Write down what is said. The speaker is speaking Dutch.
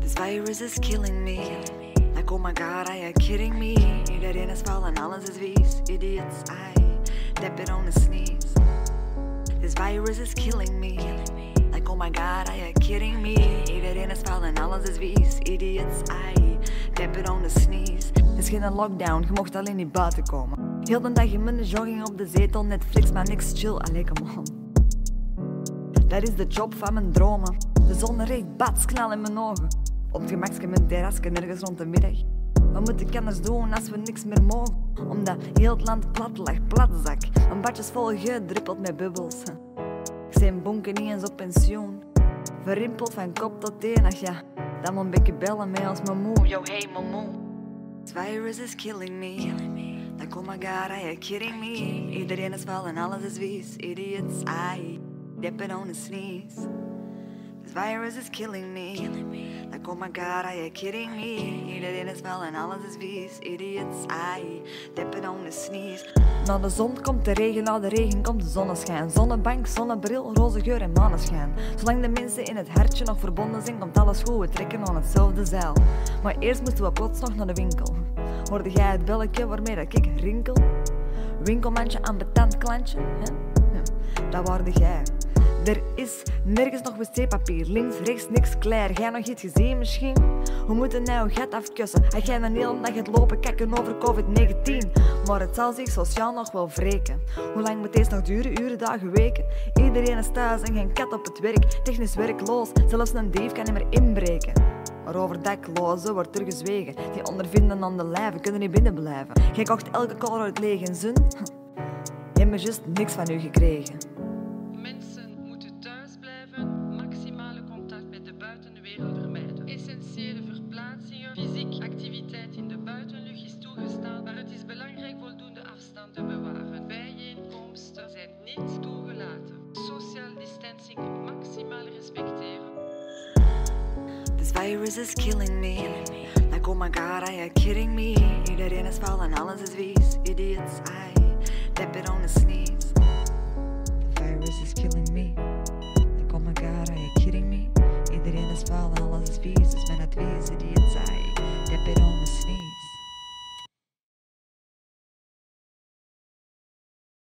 This virus is killing me. Like, oh my god, are you kidding me? Iedereen is vuil en alles is vies. Idiots, I dip it on the sneeze. This virus is killing me. Like, oh my god, are you kidding me? Iedereen is vuil en alles is vies. Idiots, I it on the sneeze. Het is geen lockdown, je mocht alleen niet buiten komen. Heel de dag in mijn jogging op de zetel, Netflix, maar niks chill. Allee, come on. Dat is de job van mijn dromen. De zon recht batsknal in mijn ogen. Op het gemakske mijn terrasje nergens rond de middag. Wat moet ik anders doen als we niks meer mogen? Omdat heel het land plat lag, platzak. Mijn badjes vol gedruppeld met bubbels. Ik zijn bonken niet eens op pensioen. Verrimpeld van kop tot teen, ach ja. Dan een beetje bellen mij als mijn moe. Yo, hey, mijn moe. This virus is killing me. Like, oh my god, are you kidding me? Iedereen is wel en alles is vies. Idiots, I dip it on the sneeze. Virus is killing me. Like, oh my god, are you kidding me? Iedereen is wel en alles is vies. Idiots, I dip it on the sneeze. Na de zon komt de regen, na de regen komt de zonneschijn. Zonnebank, zonnebril, roze geur en maneschijn. Zolang de mensen in het hartje nog verbonden zijn, komt alles goed. We trekken aan hetzelfde zeil. Maar eerst moesten we plots nog naar de winkel. Hoorde jij het belletje waarmee dat ik rinkel? Winkelmandje, ambetant klantje, hè? Ja, dat waarde jij. Er is nergens nog wc-papier, links, rechts, niks klaar. Jij nog iets gezien misschien? We moeten nou gat afkussen. Als jij een hele dag het lopen kakken over COVID-19. Maar het zal zich sociaal nog wel wreken. Hoe lang moet deze nog duren? Uren, dagen, weken? Iedereen is thuis en geen kat op het werk. Technisch werkloos, zelfs een dief kan niet meer inbreken. Maar over daklozen wordt er gezwegen. Die ondervinden aan de lijven kunnen niet binnen blijven. Jij kocht elke kool uit leeg en zin. Je hebt me juist niks van u gekregen. Mensen buitenwereld vermijden. Essentiële verplaatsingen, fysiek activiteit in de buitenlucht is toegestaan, maar het is belangrijk voldoende afstand te bewaren. Bijeenkomsten zijn niet toegelaten. Social distancing maximaal respecteren. This virus is killing me. Like, oh my god, are you kidding me? Iedereen is vuil en alles is vies. Idiots, I dip it on the sneeze. spell, all of these pieces, been a piece of you.